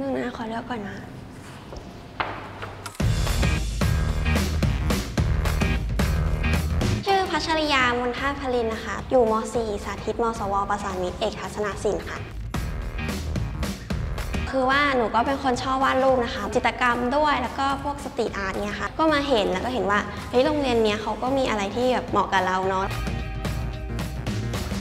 นึงนะ ขอเลือกก่อนนะชื่อพัชริยามนท่าพลินนะคะ อยู่ม .4 สาธิตมสว ประสานมิตรเอกทัศนศิลป์ค่ะ คือว่าหนูก็เป็นคนชอบวาดรูปนะคะ จิตรกรรมด้วยแล้วก็พวกสตรีทอาร์ตเนี่ยค่ะ ก็มาเห็นแล้วก็เห็นว่าเฮ้ยโรงเรียนเนี้ยเขาก็มีอะไรที่แบบเหมาะกับเราเนาะ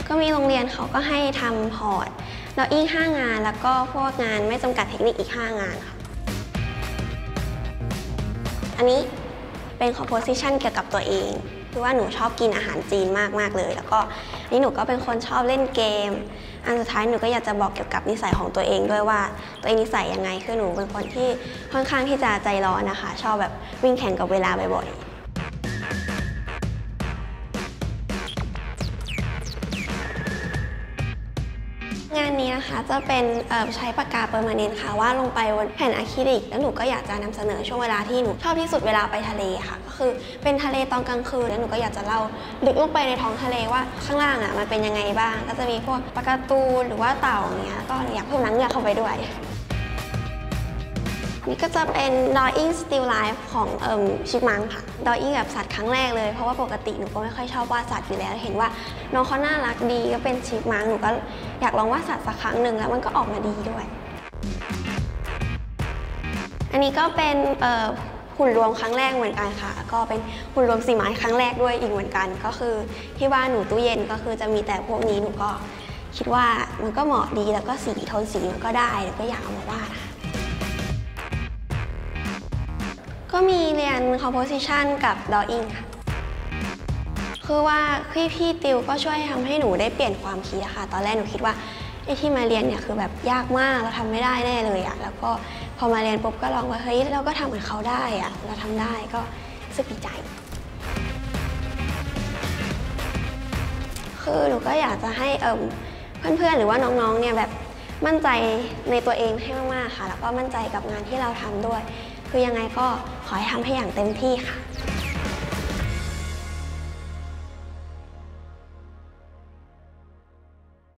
ก็มีโรงเรียนเขาก็ให้ทำพอร์ต แล้วอีก 5 งานแล้วก็พวกงานไม่จำกัดเทคนิคอีก 5 งานค่ะ อันนี้เป็น composition เกี่ยวกับตัวเองคือว่าหนูชอบกินอาหารจีนมากๆเลย แล้วก็นี่หนูก็เป็นคนชอบเล่นเกม อันสุดท้ายหนูก็อยากจะบอกเกี่ยวกับนิสัยของตัวเองด้วยว่าตัวเองนิสัยยังไงคือหนูเป็นคนที่ค่อนข้างที่จะใจร้อนนะคะ ชอบแบบวิ่งแข่งกับเวลาบ่อยๆานนี้นะคะจะเป็นใช้ปากกาเปอร์มาเนนค่ะวาดลงไปบนแผ่นอะคริลิก แล้วหนูก็อยากจะนำเสนอช่วงเวลาที่หนูชอบที่สุดเวลาไปทะเลค่ะ ก็คือเป็นทะเลตอนกลางคืนแล้วหนูก็อยากจะเล่าลึกลงไปในท้องทะเลว่าข้างล่างอะมันเป็นยังไงบ้าง ก็จะมีพวกปลาการ์ตูนหรือว่าเต่าอย่างเงี้ยก็อยากเพิ่มนังเงือกเข้าไปด้วย นี่ก็จะเป็น drawing still life ของเอ่มชิปมังค่ะ drawing แบบสัตว์ครั้งแรกเลย เพราะว่าปกติหนูก็ไม่ค่อยชอบวาดสัตว์อยู่แล้ว เห็นว่าน้องเขาน่ารักดีก็เป็นชิปมังหนูก็อยากลองวาดสัตว์สักครั้งหนึ่งแล้วมันก็ออกมาดีด้วย อันนี้ก็เป็นเอ่อหุ่นรวมครั้งแรกเหมือนกันค่ะ ก็เป็นหุ่นรวมสีไม้ครั้งแรกด้วยอีกเหมือนกัน ก็คือที่บ้านหนูตู้เย็นก็คือจะมีแต่พวกนี้หนูก็คิดว่ามันก็เหมาะดีแล้วก็สีโทนสีมันก็ได้แล้วก็อยากเอามาวาดค่ะ ก็มีเรียน composition กับ drawing ค่ะ คือว่าพี่พี่ติวก็ช่วยทำให้หนูได้เปลี่ยนความคิดค่ะ ตอนแรกหนูคิดว่าไอ้ที่มาเรียนเนี่ยคือแบบยากมากเราทำไม่ได้แน่เลยอะแล้วก็พอมาเรียนปุ๊บก็ลองว่าเฮ้ยเราก็ทำเหมือนเขาได้อะเราทำได้ก็รู้สึกดีใจ คือหนูก็อยากจะให้เอิมเพื่อนๆหรือว่าน้องๆเนี่ยแบบมั่นใจในตัวเองให้มากๆค่ะ แล้วก็มั่นใจกับงานที่เราทำด้วย คือยังไงก็ขอให้ทำให้อย่างเต็มที่ค่ะ